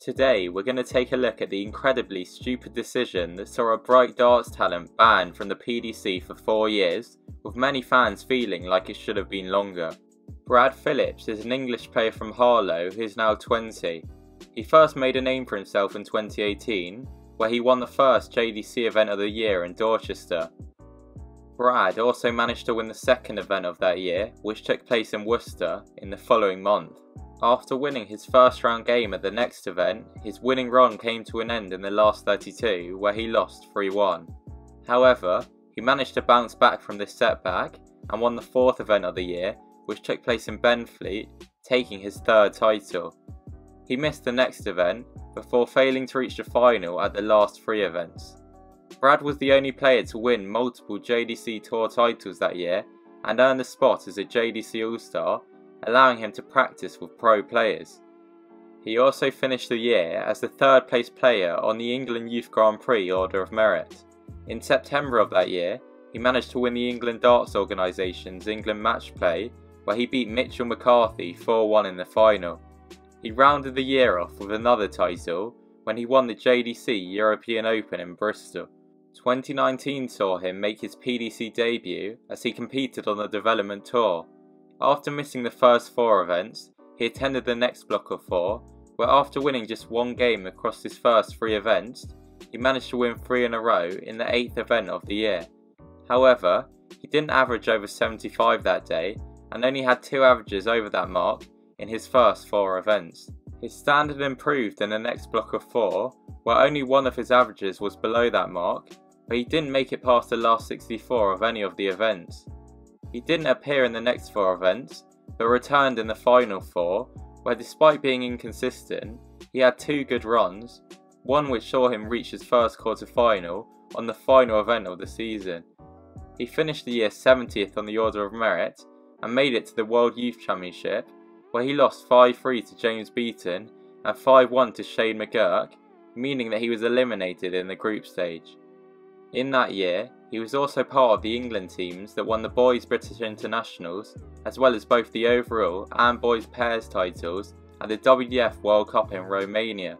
Today, we're going to take a look at the incredibly stupid decision that saw a bright darts talent banned from the PDC for four years, with many fans feeling like it should have been longer. Brad Phillips is an English player from Harlow who is now 20. He first made a name for himself in 2018, where he won the first JDC event of the year in Dorchester. Brad also managed to win the second event of that year, which took place in Worcester in the following month. After winning his first round game at the next event, his winning run came to an end in the last 32 where he lost 3-1. However, he managed to bounce back from this setback and won the fourth event of the year, which took place in Benfleet, taking his third title. He missed the next event before failing to reach the final at the last three events. Brad was the only player to win multiple JDC Tour titles that year and earn the spot as a JDC All-Star allowing him to practice with pro players. He also finished the year as the third place player on the England Youth Grand Prix Order of Merit. In September of that year, he managed to win the England Darts Organisation's England Match Play, where he beat Mitchell McCarthy 4 1 in the final. He rounded the year off with another title when he won the JDC European Open in Bristol. 2019 saw him make his PDC debut as he competed on the Development Tour after missing the first four events, he attended the next block of four, where after winning just one game across his first three events, he managed to win three in a row in the eighth event of the year. However, he didn't average over 75 that day and only had two averages over that mark in his first four events. His standard improved in the next block of four, where only one of his averages was below that mark, but he didn't make it past the last 64 of any of the events. He didn't appear in the next four events, but returned in the final four, where despite being inconsistent, he had two good runs, one which saw him reach his first quarter final on the final event of the season. He finished the year 70th on the Order of Merit and made it to the World Youth Championship, where he lost 5-3 to James Beaton and 5-1 to Shane McGurk, meaning that he was eliminated in the group stage. In that year, he was also part of the England teams that won the Boys British Internationals, as well as both the overall and boys pairs titles at the WDF World Cup in Romania.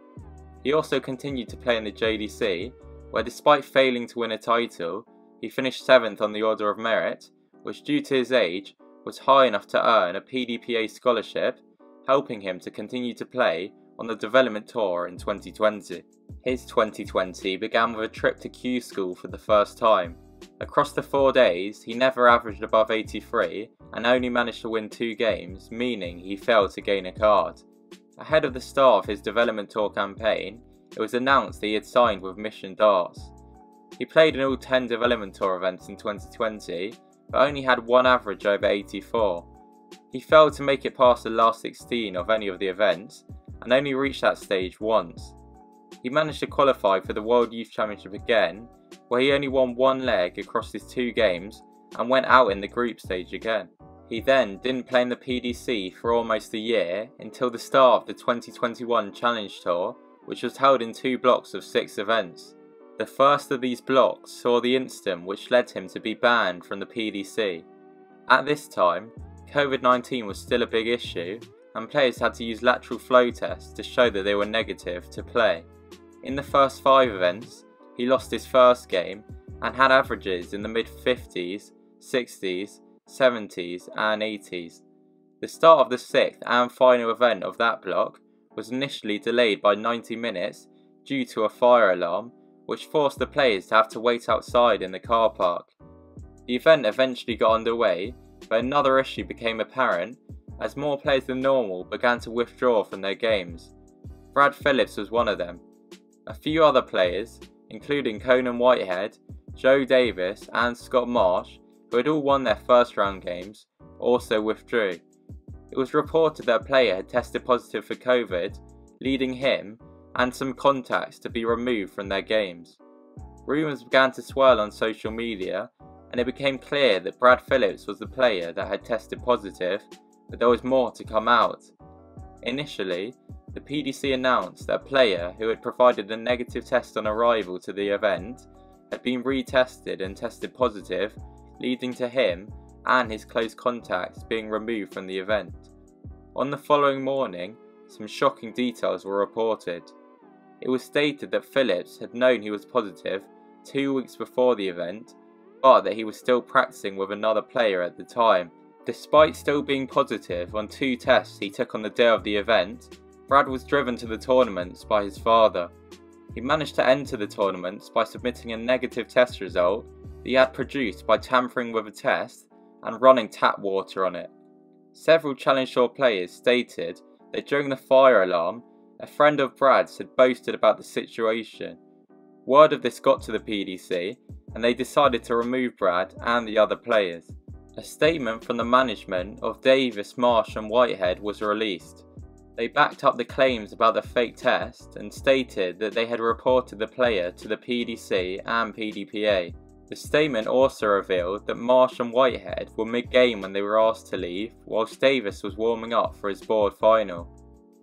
He also continued to play in the JDC, where despite failing to win a title, he finished 7th on the Order of Merit, which due to his age was high enough to earn a PDPA scholarship, helping him to continue to play on the development tour in 2020. His 2020 began with a trip to Q School for the first time. Across the four days, he never averaged above 83 and only managed to win two games, meaning he failed to gain a card. Ahead of the start of his development tour campaign, it was announced that he had signed with Mission Darts. He played in all 10 development tour events in 2020, but only had one average over 84. He failed to make it past the last 16 of any of the events, and only reached that stage once. He managed to qualify for the World Youth Championship again, where he only won one leg across his two games and went out in the group stage again. He then didn't play in the PDC for almost a year until the start of the 2021 Challenge Tour, which was held in two blocks of six events. The first of these blocks saw the incident which led him to be banned from the PDC. At this time, COVID 19 was still a big issue, and players had to use lateral flow tests to show that they were negative to play. In the first five events, he lost his first game and had averages in the mid 50s, 60s, 70s, and 80s. The start of the sixth and final event of that block was initially delayed by 90 minutes due to a fire alarm, which forced the players to have to wait outside in the car park. The event eventually got underway, but another issue became apparent as more players than normal began to withdraw from their games. Brad Phillips was one of them. A few other players, including Conan Whitehead, Joe Davis, and Scott Marsh, who had all won their first round games, also withdrew. It was reported that a player had tested positive for COVID, leading him and some contacts to be removed from their games. Rumours began to swirl on social media, and it became clear that Brad Phillips was the player that had tested positive but there was more to come out. Initially, the PDC announced that a player who had provided a negative test on arrival to the event had been retested and tested positive, leading to him and his close contacts being removed from the event. On the following morning, some shocking details were reported. It was stated that Phillips had known he was positive two weeks before the event, but that he was still practicing with another player at the time. Despite still being positive on two tests he took on the day of the event, Brad was driven to the tournaments by his father. He managed to enter the tournaments by submitting a negative test result that he had produced by tampering with a test and running tap water on it. Several Challenge Tour players stated that during the fire alarm, a friend of Brad's had boasted about the situation. Word of this got to the PDC, and they decided to remove Brad and the other players. A statement from the management of Davis, Marsh, and Whitehead was released. They backed up the claims about the fake test and stated that they had reported the player to the PDC and PDPA. The statement also revealed that Marsh and Whitehead were mid-game when they were asked to leave, whilst Davis was warming up for his board final.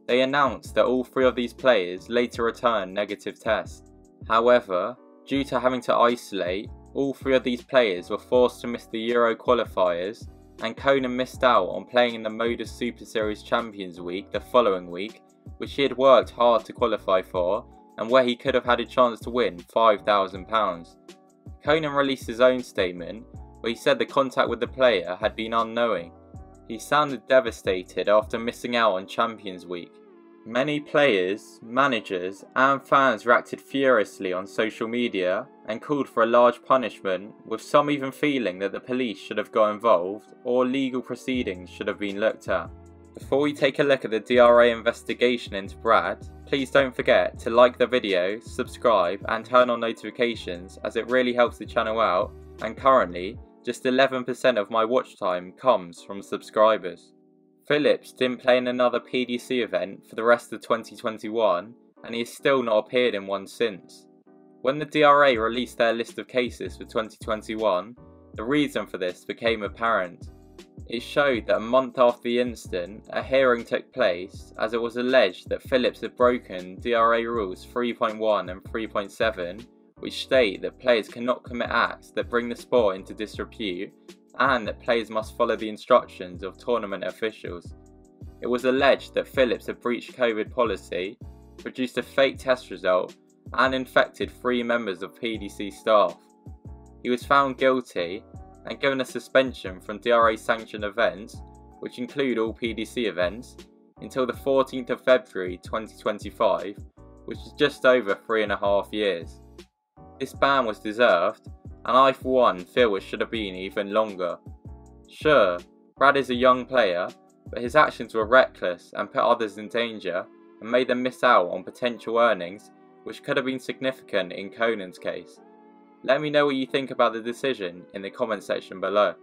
They announced that all three of these players later returned negative tests. However, due to having to isolate, all three of these players were forced to miss the Euro qualifiers, and Conan missed out on playing in the Modus Super Series Champions Week the following week, which he had worked hard to qualify for, and where he could have had a chance to win £5,000. Conan released his own statement where he said the contact with the player had been unknowing. He sounded devastated after missing out on Champions Week. Many players, managers, and fans reacted furiously on social media and called for a large punishment, with some even feeling that the police should have got involved or legal proceedings should have been looked at. Before we take a look at the DRA investigation into Brad, please don't forget to like the video, subscribe and turn on notifications as it really helps the channel out and currently just 11% of my watch time comes from subscribers. Phillips didn't play in another PDC event for the rest of 2021 and he has still not appeared in one since. When the DRA released their list of cases for 2021, the reason for this became apparent. It showed that a month after the incident, a hearing took place as it was alleged that Phillips had broken DRA rules 3.1 and 3.7, which state that players cannot commit acts that bring the sport into disrepute and that players must follow the instructions of tournament officials. It was alleged that Phillips had breached COVID policy, produced a fake test result, and infected three members of PDC staff. He was found guilty and given a suspension from DRA sanctioned events, which include all PDC events, until the 14th of February 2025, which is just over three and a half years. This ban was deserved, and I for one feel it should have been even longer. Sure, Brad is a young player, but his actions were reckless and put others in danger and made them miss out on potential earnings which could have been significant in Conan's case. Let me know what you think about the decision in the comment section below.